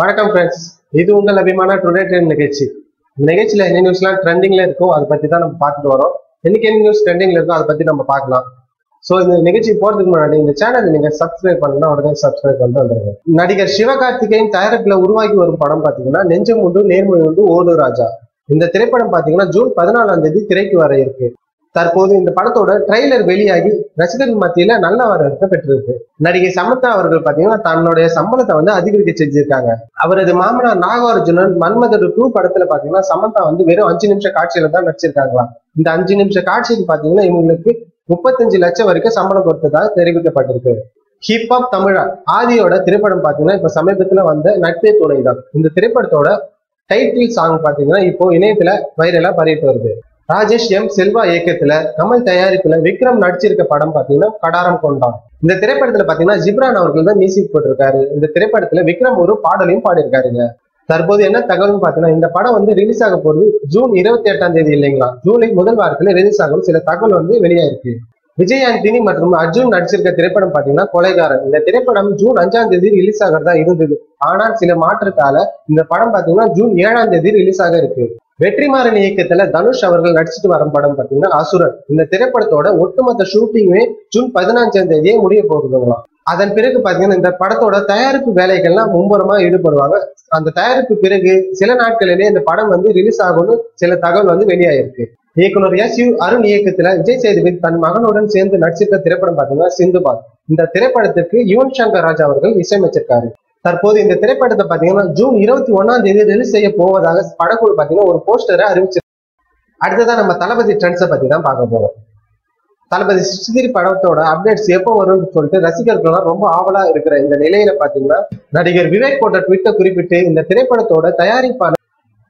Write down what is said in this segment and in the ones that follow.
வணக்கம் ஃப்ரெண்ட்ஸ் இது உங்கள் அபிமான டுடே ட்ரெண்ட் நிகழ்ச்சி. நிகழ்ச்சியில் நிகழ்ச்சியில என்ன நியூஸ்லாம் ட்ரெண்டிங்ல இருக்கும் அதை பத்தி தான் நம்ம பார்த்துட்டு வரோம். இன்னைக்கு என்ன நியூஸ் ட்ரெண்டிங்கில் இருக்கோ அதை பத்தி நம்ம பார்க்கலாம். ஸோ இந்த நிகழ்ச்சி போறதுக்கு முன்னாடி இந்த சேனல் நீங்க சப்ஸ்கிரைப் பண்ணலாம் உடனே சப்ஸ்கிரைப் பண்ணிட்டு வந்துருங்க. நடிகர் சிவகார்த்திகேயன் தயாரிப்புல உருவாக்கி வரும் படம் பாத்தீங்கன்னா நெஞ்சம் உண்டு நேர்மொழி உண்டு ஓடு ராஜா. இந்த திரைப்படம் பாத்தீங்கன்னா ஜூன் பதினாலாம் தேதி திரைக்கு வர இருக்கு. தற்போது இந்த படத்தோட ட்ரெய்லர் வெளியாகி ரசிகர்கள் மத்தியில நல்ல வரவேற்பை பெற்றிருக்கு. நடிகை சமந்தா அவர்கள் பாத்தீங்கன்னா தன்னுடைய சம்பளத்தை வந்து அதிகரிக்க செஞ்சிருக்காங்க. அவரது மாமனார் நாகார்ஜுனன் மன்மதர் டூ படத்துல பாத்தீங்கன்னா சமந்தா வந்து வெறும் அஞ்சு நிமிஷம் காட்சியில தான் நடிச்சிருக்காங்களாம். இந்த அஞ்சு நிமிஷம் காட்சிக்கு பாத்தீங்கன்னா இவங்களுக்கு முப்பத்தஞ்சு லட்சம் வரைக்கும் சம்பளம் கொடுத்ததாக தெரிவிக்கப்பட்டிருக்கு. ஹிப்ஹாப் தமிழா ஆதியோட திரைப்படம் பாத்தீங்கன்னா இப்ப சமீபத்துல வந்த நட்பே துணை தான் இந்த திரைப்படத்தோட டைட்டில் சாங் பாத்தீங்கன்னா இப்போ இணையத்துல வைரலா பரவிட்டு வருது ராஜேஷ் எம் செல்வா இயக்கத்துல கமல் தயாரிப்புல விக்ரம் நடிச்சிருக்க படம் பாத்தீங்கன்னா கடாரம் கொண்டான். இந்த திரைப்படத்துல பாத்தீங்கன்னா ஜிப்ரான் அவர்கள் தான் மியூசிக் போட்டிருக்காரு. இந்த திரைப்படத்துல விக்ரம் ஒரு பாடலையும் பாடியிருக்காருங்க. தற்போது என்ன தகவல்னு பாத்தீங்கன்னா இந்த படம் வந்து ரிலீஸ் ஆக போகுது ஜூன் இருபத்தி எட்டாம் தேதி இல்லைங்களா? ஜூலை முதல் வாரத்துல ரிலீஸ் ஆகும். சில தகவல் வந்து வெளியாயிருக்கு. விஜய் ஆண்டனி மற்றும் அர்ஜுன் நடிச்சிருக்க திரைப்படம் பாத்தீங்கன்னா கொலைகாரன். இந்த திரைப்படம் ஜூன் அஞ்சாம் தேதி ரிலீஸ் ஆகிறதா இருந்தது. ஆனால் சில மாற்றத்தால இந்த படம் பாத்தீங்கன்னா ஜூன் ஏழாம் தேதி ரிலீஸ் ஆக இருக்கு. வெற்றிமாறன் இயக்கத்துல தனுஷ் அவர்கள் நடிச்சிட்டு வரும் படம் பாத்தீங்கன்னா அசுரன். இந்த திரைப்படத்தோட ஒட்டுமொத்த ஷூட்டிங்குமே ஜூன் பதினஞ்சாம் தேதியே முடிய போகுதுங்களாம். அதன் பிறகு பாத்தீங்கன்னா இந்த படத்தோட தயாரிப்பு வேலைகள்லாம் மும்முரமா ஈடுபடுவாங்க. அந்த தயாரிப்பு பிறகு சில நாட்களிலேயே இந்த படம் வந்து ரிலீஸ் ஆகும்னு சில தகவல் வந்து வெளியாயிருக்கு. இயக்குனர் எஸ் யு அருண் இயக்கத்துல விஜய் சேதுபதி தன் மகனுடன் சேர்ந்து நடிச்சிருக்க திரைப்படம் பாத்தீங்கன்னா சிந்துபாத் இந்த திரைப்படத்திற்கு யுவன் சங்கர் ராஜா அவர்கள் இசையமைச்சிருக்காரு. தற்போது இந்த திரைப்படத்தை பாத்தீங்கன்னா ஜூன் இருபத்தி ஒன்னாம் தேதி ரிலீஸ் செய்ய போவதாக படக்குழு பாத்தீங்கன்னா ஒரு போஸ்டரை அறிவிச்சு அடுத்ததா நம்ம தளபதி ட்ரெண்ட்ஸை பத்தி தான் பார்க்க போறோம். தளபதி சிக்ஸ்டி படத்தோட அப்டேட்ஸ் எப்போ வரும்னு சொல்லிட்டு ரசிகர்கள்லாம் ரொம்ப ஆவலா இருக்கிற இந்த நிலையில பாத்தீங்கன்னா நடிகர் விவேக் போட்ட ட்விட்டர் குறிப்பிட்டு இந்த திரைப்படத்தோட தயாரிப்பாளர்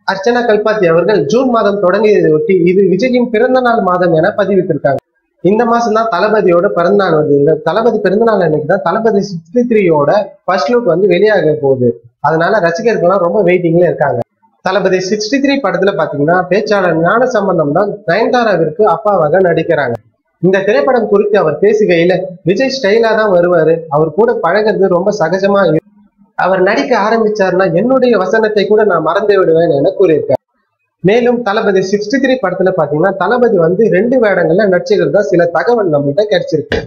அர்ச்சனா கல்பாத்தி அவர்கள் ஜூன் மாதம் தொடங்கியதை ஒட்டி இது விஜயின் பிறந்த நாள் மாதம் என பதிவிட்டிருக்காங்க. இந்த மாசம் தான் தளபதியோட பிறந்தநாள் வருது. இந்த தளபதி பிறந்தநாள் அன்னைக்கு தான் தளபதி சிக்ஸ்டி த்ரீயோட ஃபர்ஸ்ட் லுக் வந்து வெளியாக போகுது. அதனால ரசிகர்கள்லாம் ரொம்ப வெயிட்டிங்ல இருக்காங்க. தளபதி சிக்ஸ்டி த்ரீ படத்துல பாத்தீங்கன்னா பேச்சாளர் ஞான சம்பந்தம் தான் நயன்தாராவிற்கு அப்பாவாக நடிக்கிறாங்க. இந்த திரைப்படம் குறித்து அவர் பேசுகையில விஜய் ஸ்டைலா தான் வருவாரு. அவர் கூட பழகிறது ரொம்ப சகஜமா அவர் நடிக்க ஆரம்பிச்சாருன்னா என்னுடைய வசனத்தை கூட நான் மறந்து விடுவேன் என கூறியிருக்காரு. மேலும் தளபதி சிக்ஸ்டி த்ரீ படத்துல பாத்தீங்கன்னா தளபதி வந்து ரெண்டு வேடங்கள்ல நடிச்சுக்கிறதா சில தகவல் நம்மகிட்ட கிடைச்சிருக்கு.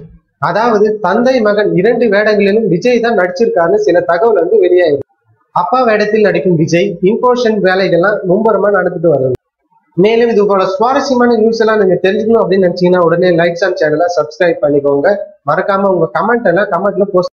அதாவது தந்தை மகன் இரண்டு வேடங்களிலும் விஜய் தான் நடிச்சிருக்காருன்னு சில தகவல் வந்து வெளியாயிருக்கு. அப்பா வேடத்தில் நடிக்கும் விஜய் இம்போர்ஷன் வேலைகள்லாம் மும்பரமா நடந்துட்டு வருது. மேலும் இது போல சுவாரஸ்யமான நியூஸ் எல்லாம் நீங்க தெரிஞ்சுக்கணும் அப்படின்னு நினைச்சீங்கன்னா உடனே லைக்ஸ் அண்ட் சேனலை சப்ஸ்கிரைப் பண்ணிக்கோங்க. மறக்காம உங்க கமெண்ட் எல்லாம் கமெண்ட்ல போஸ்ட்